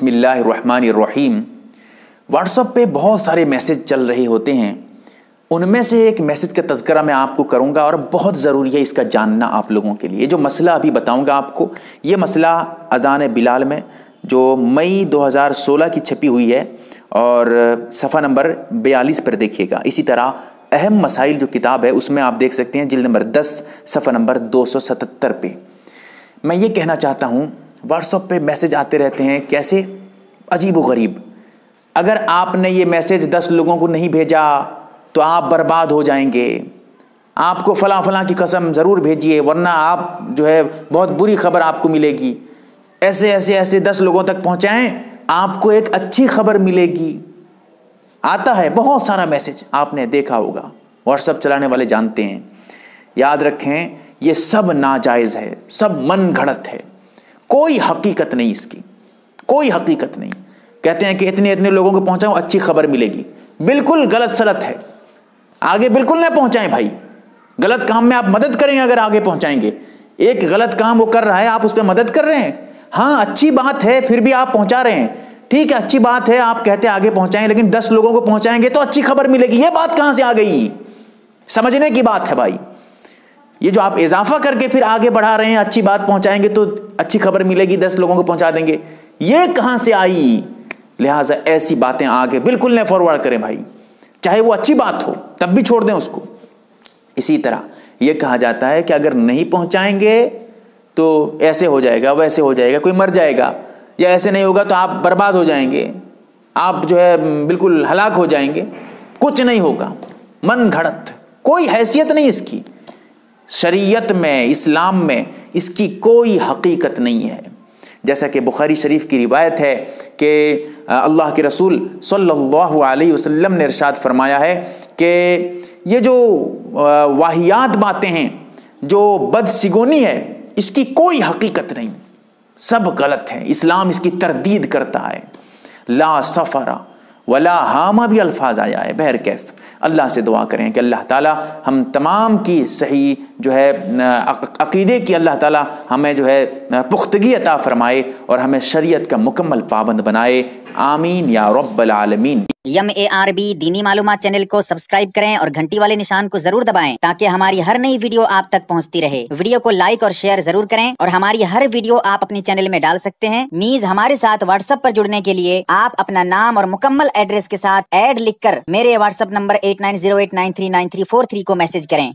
بسم اللہ الرحمن الرحیم۔ واٹس اپ پہ بہت سارے میسج چل رہے ہوتے ہیں۔ ان میں سے ایک میسج کا تذکرہ میں آپ کو کروں گا اور بہت ضروری ہے اس کا جاننا آپ لوگوں کے لیے۔ جو مسئلہ ابھی بتاؤں گا آپ کو، یہ مسئلہ ادان بلال میں، جو مئی دو ہزار سولہ کی چھپی ہوئی ہے اور صفحہ نمبر بیالیس پر دیکھیے گا۔ اسی طرح اہم مسائل جو کتاب ہے، اس میں آپ دیکھ سکتے ہیں جلد نمبر دس، صفحہ نمبر دو سو ستتر پہ۔ میں یہ کہنا چاہتا ہوں واٹس اپ پہ میسج آتے رہتے ہیں، کیسے؟ عجیب و غریب۔ اگر آپ نے یہ میسج دس لوگوں کو نہیں بھیجا، تو آپ برباد ہو جائیں گے۔ آپ کو فلاں فلاں کی قسم ضرور بھیجیے، ورنہ آپ جو ہے بہت بری خبر آپ کو ملے گی۔ ایسے ایسے ایسے دس لوگوں تک پہنچائیں، آپ کو ایک اچھی خبر ملے گی۔ آتا ہے بہت سارا میسج آپ نے دیکھا ہوگا۔ واٹس اپ چلانے والے جانتے ہیں۔ یاد رکھیں، یہ سب ناجائز ہے، سب من گھڑت ہے۔ کوئی حقیقت نہیں اس کی۔ کوئی حقیقت نہیں۔ کہتے ہیں کہ اتنے اتنے لوگوں کو پہنچاؤ اچھی خبر ملے گی۔ بالکل غلط سلط ہے۔ آگے بالکل نہ پہنچائیں بھائی۔ غلط کام میں آپ مدد کریں گے اگر آگے پہنچائیں گے۔ ایک غلط کام وہ کر رہا ہے، آپ اس پہ مدد کر رہے ہیں۔ ہاں اچھی بات ہے، پھر بھی آپ پہنچا رہے ہیں۔ ٹھیک ہے، اچھی بات ہے، آپ کہتے ہیں آگے پہنچائیں، لیکن دس لوگوں کو پہنچائیں گے تو اچھی خبر ملے گی۔ یہ بات کہاں سے آ گئی؟ سمجھنے کی بات ہے بھائی۔ یہ جو آپ اضافہ کر کے پھر آگے بڑھا رہے ہیں، اچھی بات پہنچائیں گے تو اچھی خبر ملے گی، دس لوگوں کو پہنچا دیں گے۔ یہ کہاں سے آئی؟ لہٰذا ایسی باتیں آگے بالکل نہ فارورڈ کریں بھائی۔ چاہے وہ اچھی بات ہو، تب بھی چھوڑ دیں اس کو۔ اسی طرح یہ کہا جاتا ہے کہ اگر نہیں پہنچائیں گے تو ایسے ہو جائے گا، ویسے ہو جائے گا، کوئی مر جائے گا۔ یا ایسے نہیں ہوگا تو آپ برباد ہو جائیں گے۔ آپ جو ہے بالکل ہلاک ہو جائیں گے۔ کچھ نہیں ہوگا۔ من گھڑت۔ کوئی حیثیت نہیں اس کی۔ شریعت میں، اسلام میں اس کی کوئی حقیقت نہیں ہے۔ جیسا کہ بخاری شریف کی روایت ہے کہ اللہ کے رسول صلی اللہ علیہ وسلم نے ارشاد فرمایا ہے کہ یہ جو واحیات باتیں ہیں، جو بد سگونی ہے، اس کی کوئی حقیقت نہیں۔ سب غلط ہیں۔ اسلام اس کی تردید کرتا ہے۔ لا سفر ولا حامہ بھی الفاظ آیا ہے۔ بہر کیف اللہ سے دعا کریں کہ اللہ تعالیٰ ہم تمام کی صحیح جو ہے، عقیدے کی اللہ تعالیٰ ہمیں جو ہے، پختگی عطا فرمائے اور ہمیں شریعت کا مکمل پابند بنائے۔ آمین یا رب العالمین۔ یم اے آر بی دینی معلومات چینل کو سبسکرائب کریں اور گھنٹی والے نشان کو ضرور دبائیں تاکہ ہماری ہر نئی ویڈیو آپ تک پہنچتی رہے۔ ویڈیو کو لائک اور شیئر ضرور کریں اور ہماری ہر ویڈیو آپ اپنی چینل میں ڈال سکتے ہیں۔ میز ہمارے ساتھ واٹس اپ پر جڑنے کے لیے آپ اپنا نام اور مکمل ایڈریس کے ساتھ ایڈ لکھ کر میرے WhatsApp number eight nine zero eight nine three nine three four three کو میسج کریں۔